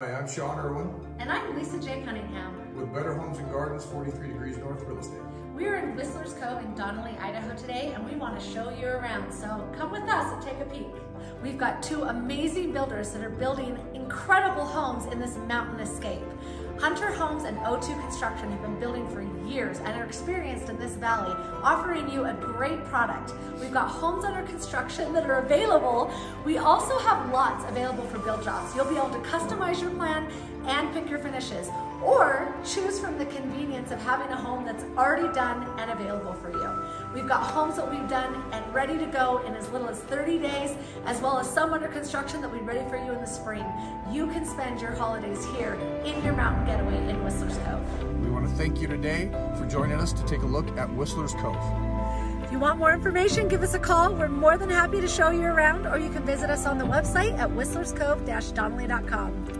Hi, I'm Sean Irwin And I'm Lisa J. Cunningham. with Better Homes and Gardens, 43 Degrees North Real Estate. We are in Whistler's Cove in Donnelly, Idaho today, and we want to show you around. So come with us and take a peek. We've got two amazing builders that are building incredible homes in this mountain escape. Hunter Homes and O2 Construction have been building for years and are experienced in this valley, offering you a great product. We've got homes under construction that are available. We also have lots available for build jobs. You'll be able to customize your plan and pick your finishes, or choose from the convenience of having a home that's already done and available for you. We've got homes that we've done and ready to go in as little as 30 days, as well as some under construction that we're ready for you in the spring. You can spend your holidays here in your mountain getaway in Whistler's Cove. We want to thank you today for joining us to take a look at Whistler's Cove. If you want more information, give us a call. We're more than happy to show you around, or you can visit us on the website at whistlerscove-donnelly.com.